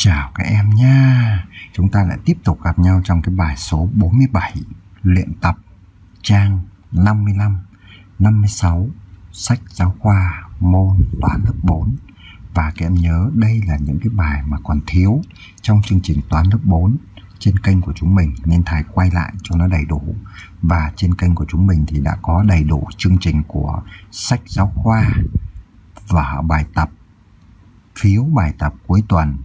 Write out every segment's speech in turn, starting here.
Chào các em nha. Chúng ta lại tiếp tục gặp nhau trong cái bài số 47 luyện tập trang 55, 56 sách giáo khoa môn toán lớp 4. Và các em nhớ đây là những cái bài mà còn thiếu trong chương trình toán lớp 4 trên kênh của chúng mình nên thầy quay lại cho nó đầy đủ và trên kênh của chúng mình thì đã có đầy đủ chương trình của sách giáo khoa và bài tập phiếu bài tập cuối tuần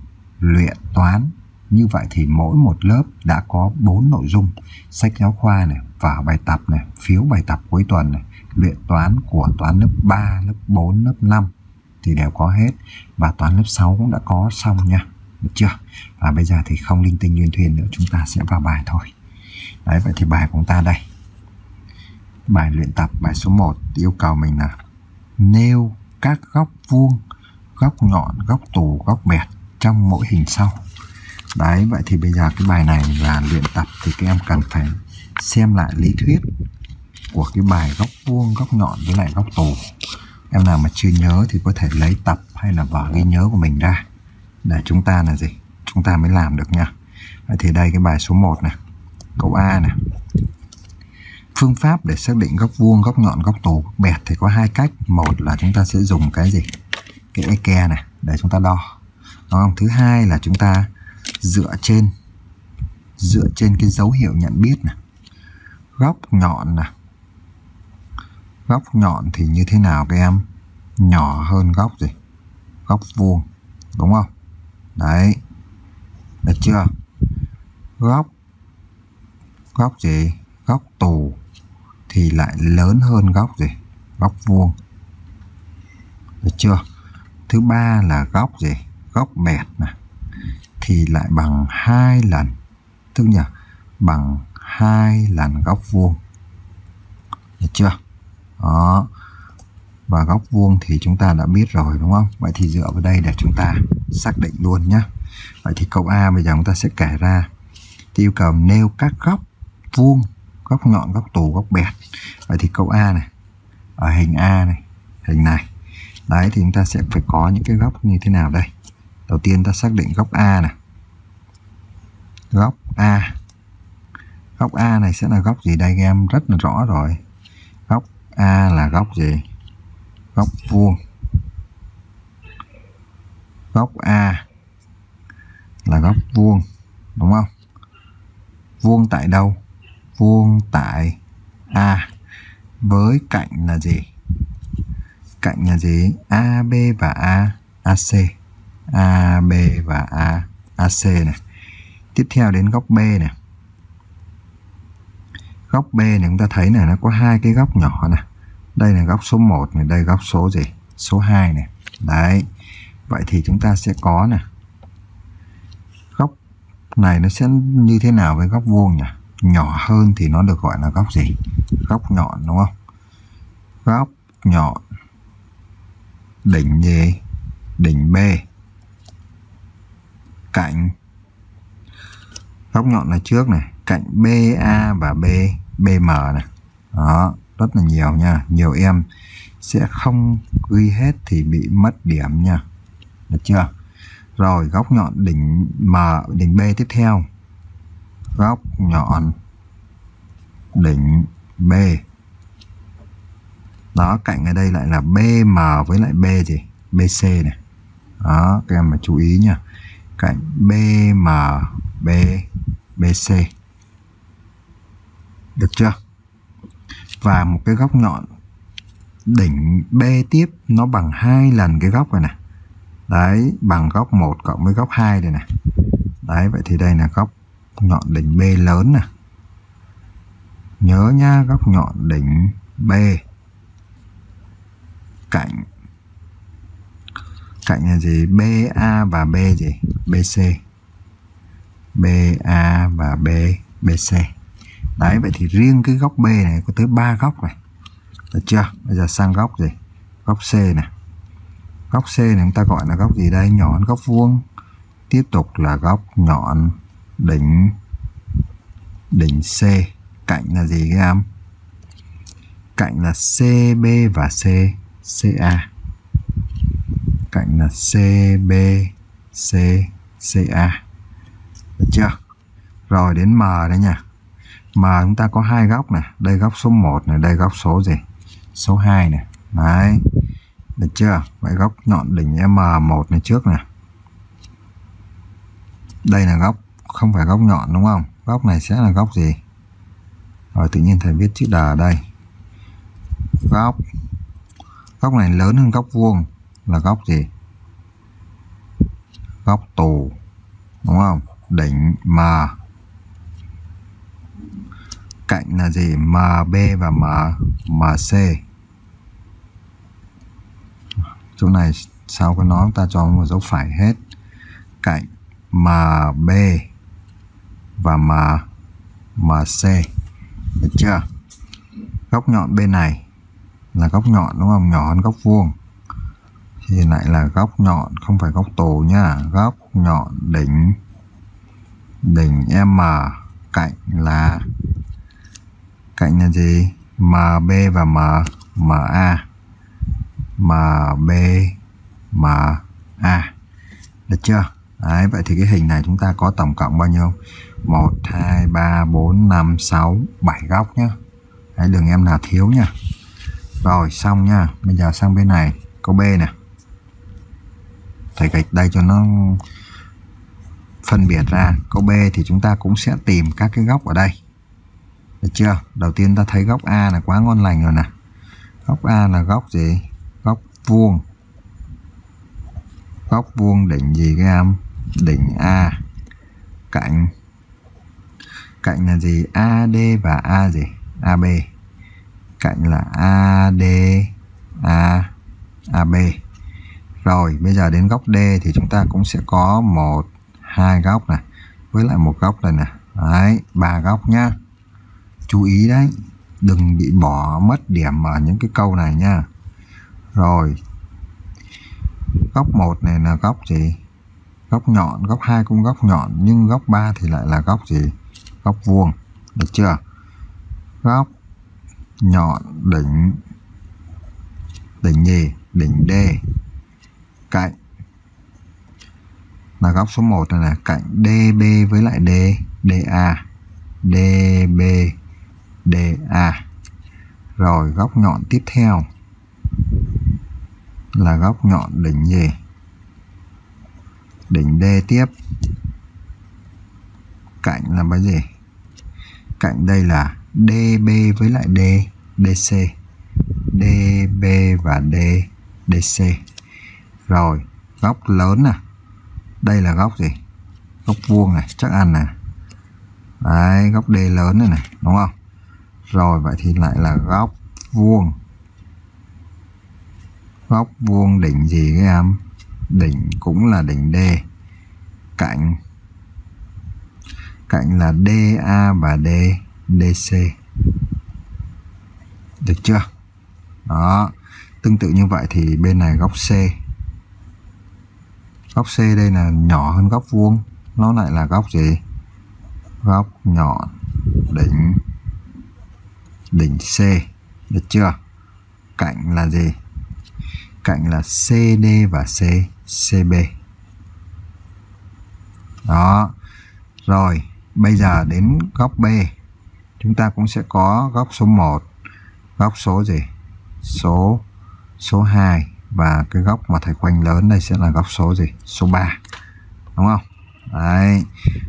luyện toán. Như vậy thì mỗi một lớp đã có 4 nội dung. Sách giáo khoa này và bài tập này, phiếu bài tập cuối tuần này, luyện toán của toán lớp 3 lớp 4 lớp 5 thì đều có hết. Và toán lớp 6 cũng đã có xong nha. Được chưa? Và bây giờ thì không linh tinh duyên thuyền nữa, chúng ta sẽ vào bài thôi. Đấy, vậy thì bài của chúng ta đây. Bài luyện tập, bài số 1 yêu cầu mình là nêu các góc vuông, góc nhọn, góc tù, góc bẹt trong mỗi hình sau. Đấy, vậy thì bây giờ cái bài này là luyện tập thì các em cần phải xem lại lý thuyết của cái bài góc vuông, góc nhọn với lại góc tù. Em nào mà chưa nhớ thì có thể lấy tập hay là vở ghi nhớ của mình ra. Để chúng ta là gì? Chúng ta mới làm được nha. Vậy thì đây cái bài số 1 này câu A này phương pháp để xác định góc vuông, góc nhọn, góc tù góc bẹt thì có hai cách. Một là chúng ta sẽ dùng cái gì? Cái eke này để chúng ta đo đúng không thứ hai là chúng ta dựa trên dựa trên cái dấu hiệu nhận biết này góc nhọn này góc nhọn thì như thế nào các em? Nhỏ hơn góc gì? Góc vuông, đúng không? Đấy. Được chưa? Góc góc gì? Góc tù thì lại lớn hơn góc gì? Góc vuông. Được chưa? Thứ ba là góc gì? Góc bẹt này, thì lại bằng hai lần. Tức nhỉ bằng hai lần góc vuông. Được chưa? Đó. Và góc vuông thì chúng ta đã biết rồi, đúng không? Vậy thì dựa vào đây để chúng ta xác định luôn nhé vậy thì câu A bây giờ chúng ta sẽ kể ra thì yêu cầu nêu các góc vuông, góc nhọn, góc tù, góc bẹt. Vậy thì câu A này, ở hình A này, hình này. Đấy, thì chúng ta sẽ phải có những cái góc như thế nào đây? Đầu tiên ta xác định góc A này. Góc A. Góc A này sẽ là góc gì đây em rất là rõ rồi. Góc A là góc gì? Góc vuông. Góc A là góc vuông, đúng không? Vuông tại đâu? Vuông tại A. Với cạnh là gì? Cạnh là gì? AB và A AC AB và A AC này. Tiếp theo đến góc B này. Góc B này chúng ta thấy này, nó có hai cái góc nhỏ này. Đây là góc số 1 này, đây góc số gì? Số 2 này. Đấy. Vậy thì chúng ta sẽ có này góc này nó sẽ như thế nào với góc vuông nhỉ? Nhỏ hơn thì nó được gọi là góc gì? Góc nhọn, đúng không? Góc nhọn. Đỉnh gì? Đỉnh B cạnh. Góc nhọn là trước này, cạnh BA và B BM này. Đó, rất là nhiều nha. Nhiều em sẽ không ghi hết thì bị mất điểm nha. Được chưa? Rồi, góc nhọn đỉnh M, đỉnh B tiếp theo. Góc nhọn đỉnh B. Đó, cạnh ở đây lại là BM với lại B gì? BC này. Đó, các em mà chú ý nha cạnh BM B BC được chưa? Và một cái góc nhọn đỉnh B tiếp, nó bằng hai lần cái góc này nè. Đấy, bằng góc 1 cộng với góc 2 đây nè. Đấy, vậy thì đây là góc nhọn đỉnh B lớn nè. Nhớ nha, góc nhọn đỉnh B. Cạnh cạnh là gì? BA và B gì? BC BA và B BC đấy, vậy thì riêng cái góc B này có tới ba góc này. Được chưa? Bây giờ sang góc gì? Góc C này. Góc C này chúng ta gọi là góc gì đây? Nhọn, góc vuông. Tiếp tục là góc nhọn, đỉnh đỉnh C. Cạnh là gì các em? Cạnh là CB và C CA cạnh là cbcca C được chưa? Rồi, đến M đấy nha. M chúng ta có hai góc này đây góc số 1 này, đây góc số gì? Số 2 này đấy. Được chưa? Vậy góc nhọn đỉnh M1 này trước này đây là góc, không phải góc nhọn đúng không? Góc này sẽ là góc gì? Rồi, tự nhiên thầy viết chữ đà ở đây. Góc. Góc này lớn hơn góc vuông là góc gì? Góc tù, đúng không? Đỉnh M. Cạnh là gì? MB và M MC chỗ này sau cái nó ta cho một dấu phải hết? Cạnh MB và M MC được chưa? Góc nhọn bên này là góc nhọn, đúng không? Nhỏ hơn góc vuông thì lại là góc nhọn không phải góc tù nhá. Góc nhọn đỉnh đỉnh M cạnh là cạnh là gì? MB và M MA MB MA được chưa? Đấy, vậy thì cái hình này chúng ta có tổng cộng bao nhiêu? 1 2 3 4 5 6 7 góc nhá. Đấy, đừng em nào thiếu nha rồi xong nha bây giờ sang bên này câu B nè thầy gạch đây cho nó phân biệt ra. Câu B thì chúng ta cũng sẽ tìm các cái góc ở đây. Được chưa? Đầu tiên ta thấy góc A là quá ngon lành rồi nè. Góc A là góc gì? Góc vuông. Góc vuông đỉnh gì các em? Đỉnh A. Cạnh. Cạnh là gì? AD và A gì? AB cạnh là AD A AB rồi, bây giờ đến góc D thì chúng ta cũng sẽ có một, hai góc này, với lại một góc này nè. Đấy, ba góc nhá. Chú ý đấy, đừng bị bỏ mất điểm ở những cái câu này nha. Rồi, góc 1 này là góc gì? Góc nhọn, góc 2 cũng góc nhọn, nhưng góc 3 thì lại là góc gì? Góc vuông, được chưa? Góc nhọn đỉnh đỉnh gì? Đỉnh D cạnh. Là góc số 1 này là cạnh DB với lại D DA DB DA rồi góc nhọn tiếp theo. Là góc nhọn đỉnh gì? Đỉnh D tiếp. Cạnh là cái gì? Cạnh đây là DB với lại D DC DB và D DC rồi góc lớn nè. Đây là góc gì? Góc vuông này, chắc ăn nè. Đấy góc D lớn này này đúng không? Rồi, vậy thì lại là góc vuông. Góc vuông đỉnh gì các em? Đỉnh cũng là đỉnh D cạnh cạnh là DA và D DC được chưa? Đó, tương tự như vậy thì bên này góc C góc C đây là nhỏ hơn góc vuông. Nó lại là góc gì? Góc nhọn, đỉnh đỉnh C. Được chưa? Cạnh là gì? Cạnh là CD và C CB đó. Rồi, bây giờ đến góc B. Chúng ta cũng sẽ có góc số 1 góc số gì? Số số 2 và cái góc mà thầy quanh lớn đây sẽ là góc số gì? Số 3 đúng không? Đấy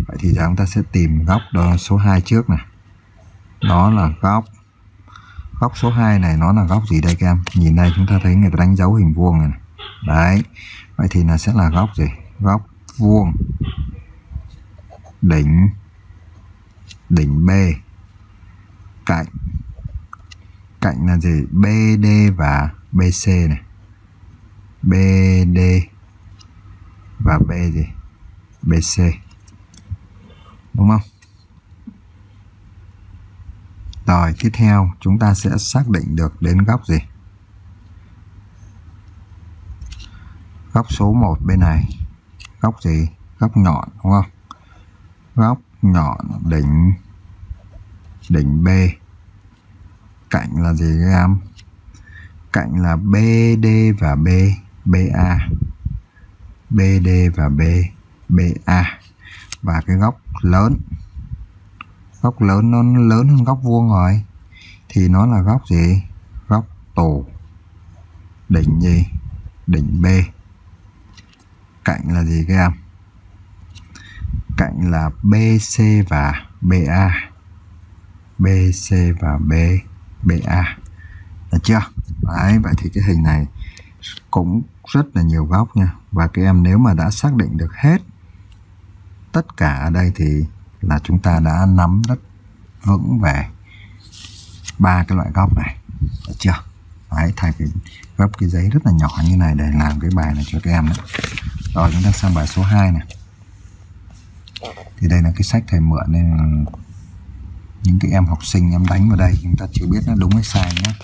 vậy thì giờ chúng ta sẽ tìm góc đó số 2 trước này đó là góc góc số 2 này nó là góc gì đây các em? Nhìn đây chúng ta thấy người ta đánh dấu hình vuông này, này. đấy vậy thì là sẽ là góc gì? Góc vuông đỉnh đỉnh B. Cạnh cạnh là gì? BD và BC này. BD và B gì? BC đúng không? Rồi, tiếp theo chúng ta sẽ xác định được đến góc gì? Góc số 1 bên này. Góc gì? Góc nhọn, đúng không? Góc nhọn đỉnh đỉnh B. Cạnh là gì các em? Cạnh là BD và B. BA BD và B BA và cái góc lớn góc lớn nó lớn hơn góc vuông rồi. Thì nó là góc gì? Góc tù. Đỉnh gì? Đỉnh B. Cạnh là gì các em? Cạnh là BC và BA BC và B BA được chưa? Đấy, vậy thì cái hình này cũng rất là nhiều góc nha. Và các em nếu mà đã xác định được hết tất cả ở đây thì là chúng ta đã nắm rất vững về ba cái loại góc này. Được chưa? Đấy, thay vì gấp cái giấy rất là nhỏ như này để làm cái bài này cho các em đó. Rồi, chúng ta sang bài số 2 này. Thì đây là cái sách thầy mượn nên những cái em học sinh, em đánh vào đây, chúng ta chưa biết nó đúng hay sai nhé.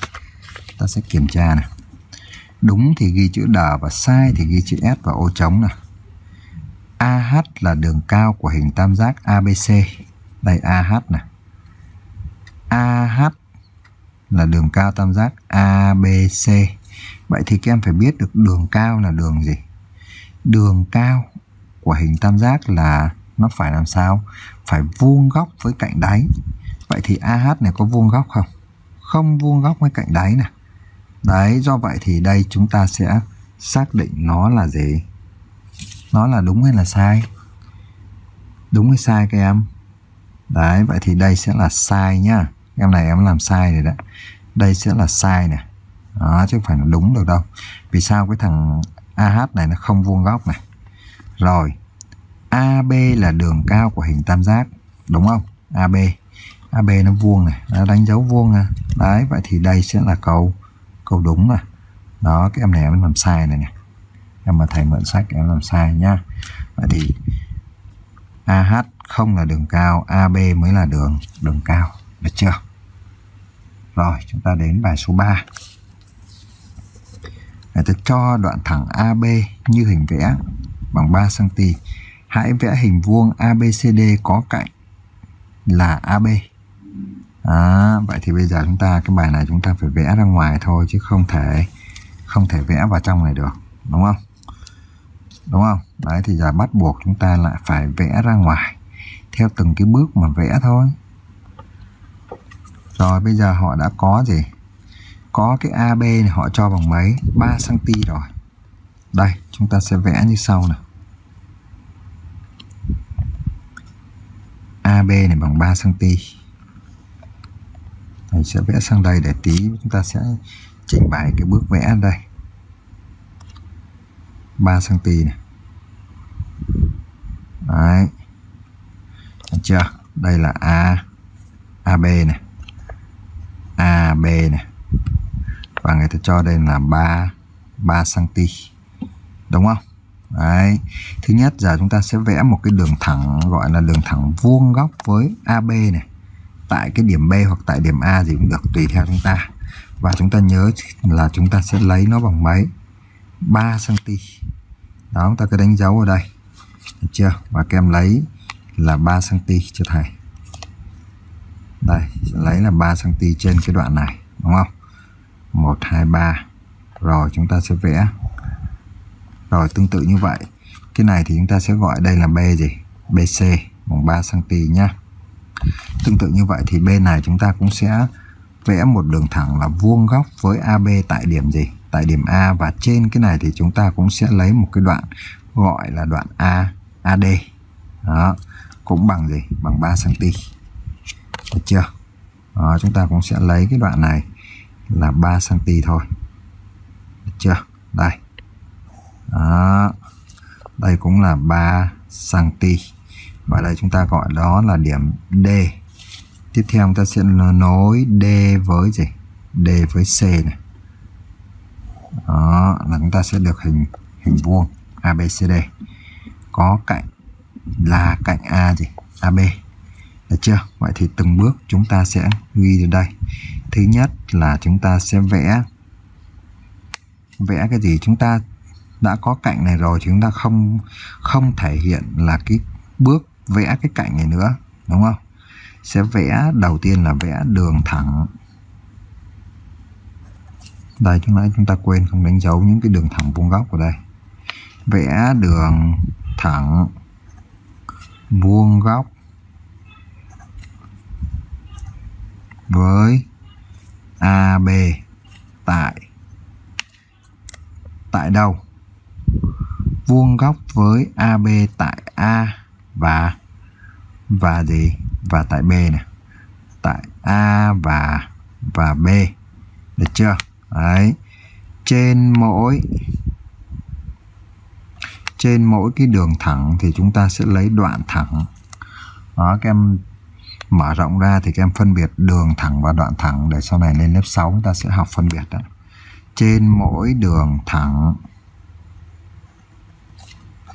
Ta sẽ kiểm tra này đúng thì ghi chữ đờ và sai thì ghi chữ S và ô trống này AH là đường cao của hình tam giác ABC đây AH này AH là đường cao tam giác ABC vậy thì các em phải biết được đường cao là đường gì? Đường cao của hình tam giác là nó phải làm sao? Phải vuông góc với cạnh đáy. Vậy thì AH này có vuông góc không? Không vuông góc với cạnh đáy này đấy, do vậy thì đây chúng ta sẽ xác định nó là gì? Nó là đúng hay là sai? Đúng hay sai các em? Đấy, vậy thì đây sẽ là sai nhá. Em này em làm sai rồi đấy. Đây sẽ là sai nè. Đó, chứ không phải là đúng được đâu. Vì sao cái thằng AH này nó không vuông góc này? Rồi AB là đường cao của hình tam giác, đúng không? AB AB nó vuông này, nó đánh dấu vuông nè đấy, vậy thì đây sẽ là cầu câu đúng này đó, cái em này em làm sai này nè. Em mà thầy mượn sách em làm sai nhá. Vậy thì AH không là đường cao AB mới là đường đường cao. Được chưa? Rồi, chúng ta đến bài số 3 người ta cho đoạn thẳng AB như hình vẽ bằng 3 cm hãy vẽ hình vuông ABCD có cạnh là AB à, vậy thì bây giờ chúng ta cái bài này chúng ta phải vẽ ra ngoài thôi chứ không thể không thể vẽ vào trong này được đúng không? Đúng không? Đấy thì giờ bắt buộc chúng ta lại phải vẽ ra ngoài theo từng cái bước mà vẽ thôi. Rồi bây giờ họ đã có gì? Có cái AB này họ cho bằng mấy? 3 cm rồi. Đây chúng ta sẽ vẽ như sau này AB này bằng 3 cm mình sẽ vẽ sang đây để tí chúng ta sẽ chỉnh bài cái bước vẽ đây. 3 cm này. Đấy. Được chưa? Đây là A. AB này. AB này. Và người ta cho đây là 3 3 cm đúng không? Đấy. Thứ nhất, giờ chúng ta sẽ vẽ một cái đường thẳng, gọi là đường thẳng vuông góc với AB này tại cái điểm B hoặc tại điểm A gì cũng được, tùy theo chúng ta. Và chúng ta nhớ là chúng ta sẽ lấy nó bằng mấy? 3 cm đó, chúng ta cứ đánh dấu ở đây. Được chưa? Và kem lấy là 3 cm cho thầy. Đây, lấy là 3 cm trên cái đoạn này, đúng không? 1 2 3 rồi, chúng ta sẽ vẽ. Rồi, tương tự như vậy. Cái này thì chúng ta sẽ gọi đây là B gì? BC bằng 3 cm nhá tương tự như vậy thì bên này chúng ta cũng sẽ vẽ một đường thẳng là vuông góc với AB tại điểm gì? Tại điểm A và trên cái này thì chúng ta cũng sẽ lấy một cái đoạn gọi là đoạn A AD đó cũng bằng gì? Bằng 3 cm được chưa? Đó, chúng ta cũng sẽ lấy cái đoạn này là 3 cm thôi. Được chưa? Đây. Đó. đây cũng là 3 cm và đây chúng ta gọi đó là điểm D. Tiếp theo chúng ta sẽ nối D với gì? D với C này. Đó, là chúng ta sẽ được hình hình vuông ABCD có cạnh là cạnh A gì? AB được chưa? Vậy thì từng bước chúng ta sẽ ghi từ đây. Thứ nhất là chúng ta sẽ vẽ vẽ cái gì? Chúng ta đã có cạnh này rồi chúng ta không không thể hiện là cái bước vẽ cái cạnh này nữa, đúng không? Sẽ vẽ đầu tiên là vẽ đường thẳng. Đây, chúng ta chúng ta quên không đánh dấu những cái đường thẳng vuông góc ở đây. Vẽ đường thẳng vuông góc với AB tại tại đâu? Vuông góc với AB tại A và và gì? Và tại B này. Tại A và và B. Được chưa? Đấy. Trên mỗi trên mỗi cái đường thẳng thì chúng ta sẽ lấy đoạn thẳng. Đó, các em mở rộng ra thì các em phân biệt đường thẳng và đoạn thẳng để sau này lên lớp 6 chúng ta sẽ học phân biệt đó. Trên mỗi đường thẳng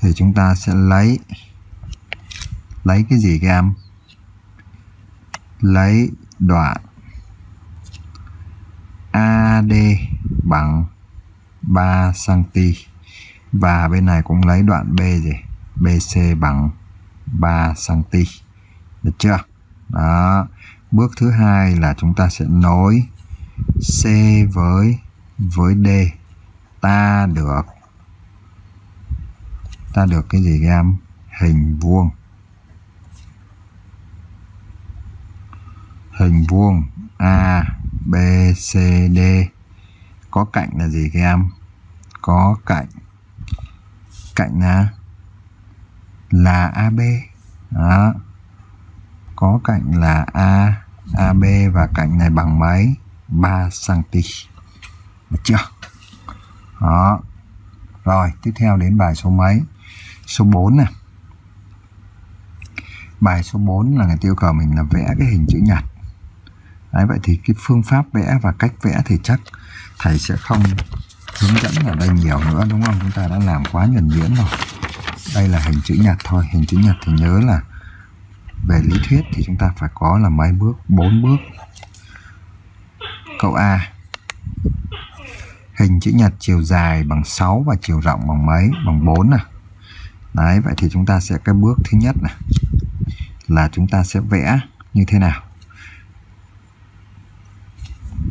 thì chúng ta sẽ lấy lấy cái gì các em? Lấy đoạn AD bằng 3 cm và bên này cũng lấy đoạn B gì? BC bằng 3 cm. Được chưa? đó bước thứ hai là chúng ta sẽ nối C với với D ta được ta được cái gì các em hình vuông hình vuông A B C D có cạnh là gì các em có cạnh cạnh là là AB đó có cạnh là A, AB và cạnh này bằng mấy? 3 cm. Được chưa? Đó. Rồi, tiếp theo đến bài số mấy? Số 4 nè. Bài số 4 là người tiêu cầu mình là vẽ cái hình chữ nhật. Đấy, vậy thì cái phương pháp vẽ và cách vẽ thì chắc thầy sẽ không hướng dẫn ở đây nhiều nữa đúng không? Chúng ta đã làm quá nhuần nhuyễn rồi. Đây là hình chữ nhật thôi. Hình chữ nhật thì nhớ là về lý thuyết thì chúng ta phải có là mấy bước bốn bước câu A hình chữ nhật chiều dài bằng 6 và chiều rộng bằng mấy bằng 4 nè à? đấy vậy thì chúng ta sẽ cái bước thứ nhất này là chúng ta sẽ vẽ như thế nào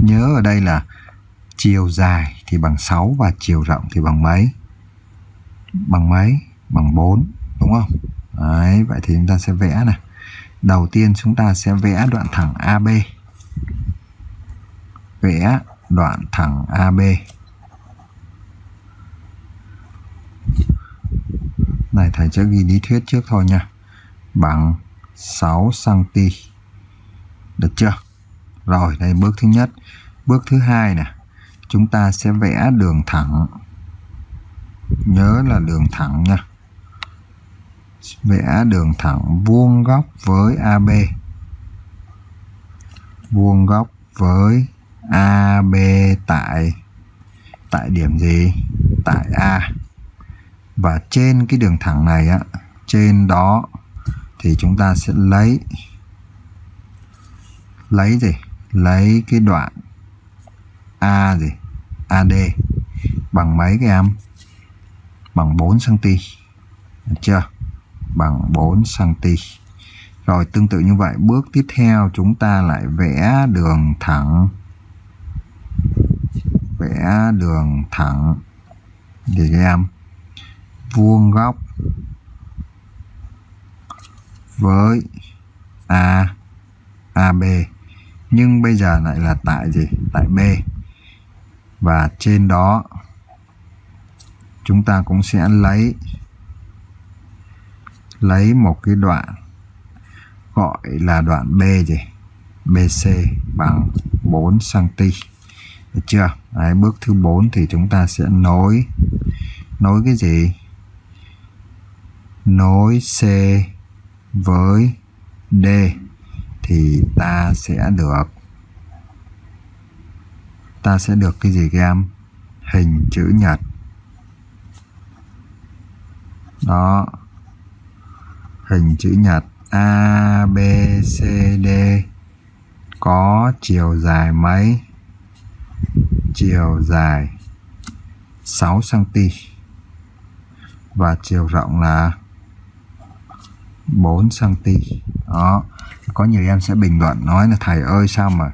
nhớ ở đây là chiều dài thì bằng 6 và chiều rộng thì bằng mấy? Bằng mấy? Bằng 4 đúng không? Đấy, vậy thì chúng ta sẽ vẽ này. Đầu tiên chúng ta sẽ vẽ đoạn thẳng AB vẽ đoạn thẳng AB này, thầy sẽ ghi lý thuyết trước thôi nha. Bằng 6 cm được chưa? Rồi, đây, bước thứ nhất. Bước thứ hai nè. Chúng ta sẽ vẽ đường thẳng. Nhớ là đường thẳng nha. Vẽ đường thẳng vuông góc với AB vuông góc với AB tại tại điểm gì? Tại A. Và trên cái đường thẳng này á, trên đó thì chúng ta sẽ lấy lấy gì? Lấy cái đoạn A gì? AD bằng mấy cái em bằng 4 cm được chưa? Bằng 4 cm. Rồi tương tự như vậy, bước tiếp theo chúng ta lại vẽ đường thẳng. Vẽ đường thẳng. Để các em vuông góc với A AB nhưng bây giờ lại là tại gì? Tại B. Và trên đó chúng ta cũng sẽ lấy lấy một cái đoạn gọi là đoạn B gì? BC bằng 4 cm được chưa? Đấy, bước thứ 4 thì chúng ta sẽ nối nối cái gì? Nối C với D thì ta sẽ được ta sẽ được cái gì các em hình chữ nhật đó hình chữ nhật A, B, C, D có chiều dài mấy? Chiều dài 6 cm và chiều rộng là 4 cm. Đó. Có nhiều em sẽ bình luận, nói là, thầy ơi, sao mà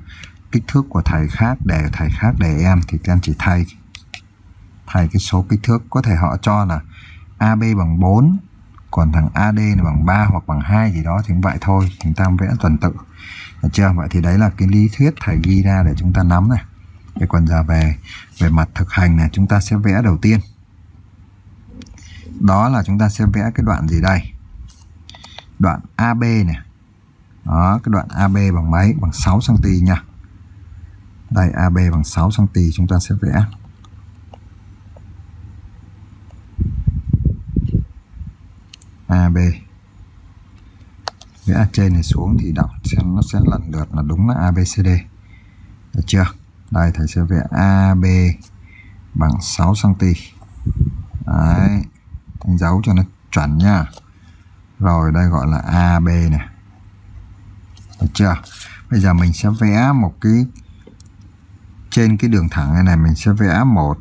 kích thước của thầy khác để, thầy khác để em? Thì em chỉ thay thay cái số kích thước. Có thể họ cho là AB bằng 4 còn thằng AD là bằng 3 hoặc bằng 2 gì đó thì cũng vậy thôi, chúng ta vẽ tuần tự. Được chưa? Vậy thì đấy là cái lý thuyết thầy ghi ra để chúng ta nắm này. Cái còn giờ về về mặt thực hành này, chúng ta sẽ vẽ đầu tiên. Đó là chúng ta sẽ vẽ cái đoạn gì đây? Đoạn AB này đó, cái đoạn AB bằng mấy? Bằng 6 cm nha. Đây AB bằng 6 cm chúng ta sẽ vẽ. AB vẽ trên này xuống thì đọc xem nó sẽ lần lượt là đúng là ABCD được chưa? Đây, thầy sẽ vẽ AB bằng 6 cm đấy đánh dấu cho nó chuẩn nha. Rồi, đây gọi là AB này được chưa? Bây giờ mình sẽ vẽ một cái trên cái đường thẳng này này mình sẽ vẽ một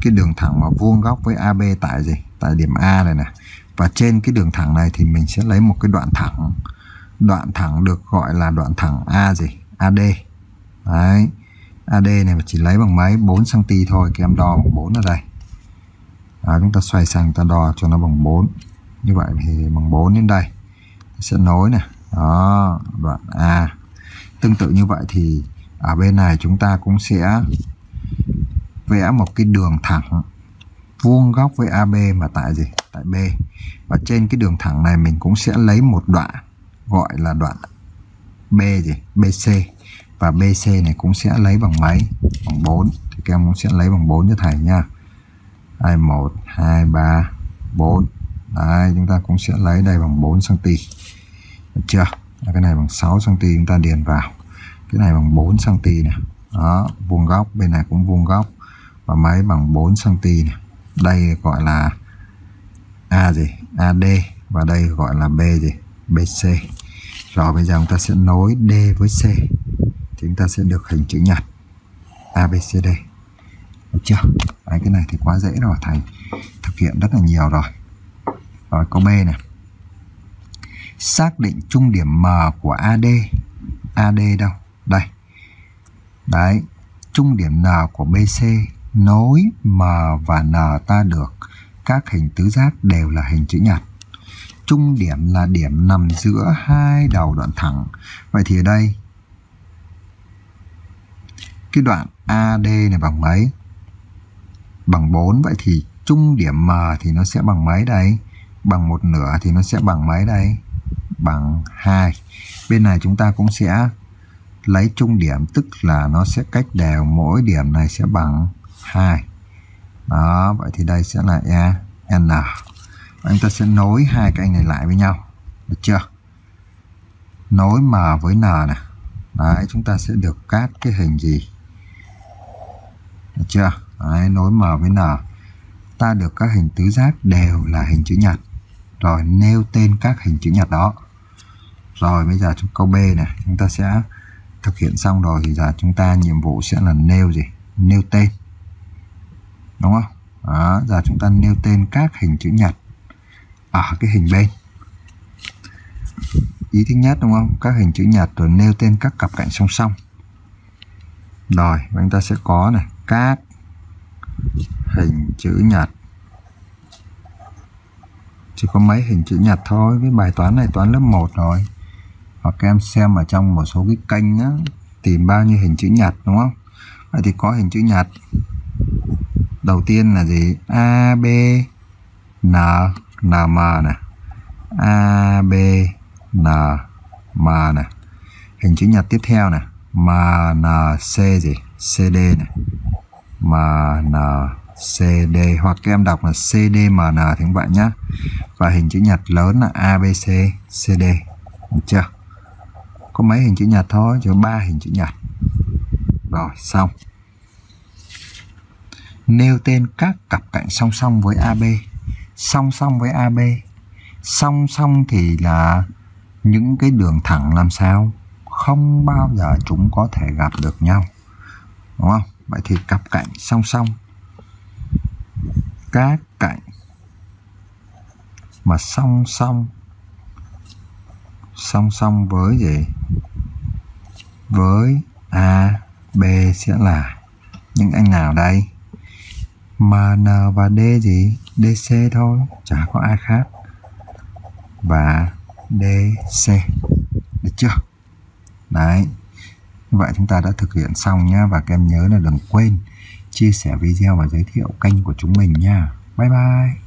cái đường thẳng mà vuông góc với AB tại gì? Tại điểm A này này và trên cái đường thẳng này thì mình sẽ lấy một cái đoạn thẳng. Đoạn thẳng được gọi là đoạn thẳng A gì? AD đấy. AD này chỉ lấy bằng mấy? 4 cm thôi các em đo bằng 4 ở đây. À, chúng ta xoay sang ta đo cho nó bằng 4 như vậy thì bằng 4 đến đây. Sẽ nối này đó đoạn A tương tự như vậy thì ở bên này chúng ta cũng sẽ vẽ một cái đường thẳng vuông góc với AB mà tại gì? Tại B. Và trên cái đường thẳng này mình cũng sẽ lấy một đoạn gọi là đoạn B gì? BC và BC này cũng sẽ lấy bằng mấy? Bằng 4 thì các em cũng sẽ lấy bằng 4 cho thầy nha. Đây 1 2 3 4 đấy chúng ta cũng sẽ lấy đây bằng 4 cm được chưa cái này bằng 6 cm chúng ta điền vào. Cái này bằng 4 cm này đó vuông góc bên này cũng vuông góc. Và máy bằng 4 cm này đây gọi là A gì? AD và đây gọi là B gì? BC rồi bây giờ chúng ta sẽ nối D với C. Thì chúng ta sẽ được hình chữ nhật. ABCD được chưa? Đấy, cái này thì quá dễ rồi thầy. Thực hiện rất là nhiều rồi. Rồi có B này xác định trung điểm M của AD AD đâu? Đây. Đấy, trung điểm N của BC nối M và N ta được. Các hình tứ giác đều là hình chữ nhật. Trung điểm là điểm nằm giữa hai đầu đoạn thẳng. Vậy thì ở đây, cái đoạn AD này bằng mấy? Bằng 4 vậy thì trung điểm M thì nó sẽ bằng mấy đây? Bằng một nửa thì nó sẽ bằng mấy đây? Bằng 2 bên này chúng ta cũng sẽ lấy trung điểm tức là nó sẽ cách đều mỗi điểm này sẽ bằng 2 đó vậy thì đây sẽ là E N. Và chúng ta sẽ nối hai cái này lại với nhau. Được chưa? Nối M với N này đấy chúng ta sẽ được các cái hình gì? Được chưa? Đấy, nối M với N. Ta được các hình tứ giác đều là hình chữ nhật. Rồi nêu tên các hình chữ nhật đó rồi bây giờ chúng câu B này. Chúng ta sẽ thực hiện xong rồi thì giờ chúng ta nhiệm vụ sẽ là nêu gì? Nêu tên. Đúng không? Đó, giờ chúng ta nêu tên các hình chữ nhật ở cái hình bên. Ý thứ nhất đúng không? Các hình chữ nhật rồi nêu tên các cặp cạnh song song. Rồi chúng ta sẽ có này các hình chữ nhật. Chỉ có mấy hình chữ nhật thôi. Cái bài toán này toán lớp 1 rồi hoặc các em xem ở trong một số cái kênh đó, tìm bao nhiêu hình chữ nhật đúng không? Vậy thì có hình chữ nhật. Đầu tiên là gì? A B N N M nè. A B N M nè. Hình chữ nhật tiếp theo nè. M N C gì? C D nè. M N C D. Hoặc các em đọc là C D M N thì cũng vậy nhá. Và hình chữ nhật lớn là A B C C D. Được chưa? Có mấy hình chữ nhật thôi, chỉ có ba hình chữ nhật. Rồi, xong. Nêu tên các cặp cạnh song song với AB song song với AB song song thì là những cái đường thẳng làm sao? Không bao giờ chúng có thể gặp được nhau. Đúng không? Vậy thì cặp cạnh song song. Các cạnh mà song song song song với gì? Với A, B sẽ là những anh nào đây? M, N và D gì? DC thôi, chả có ai khác. Và DC được chưa? Đấy. Vậy chúng ta đã thực hiện xong nhá, và các em nhớ là đừng quên chia sẻ video và giới thiệu kênh của chúng mình nha bye bye.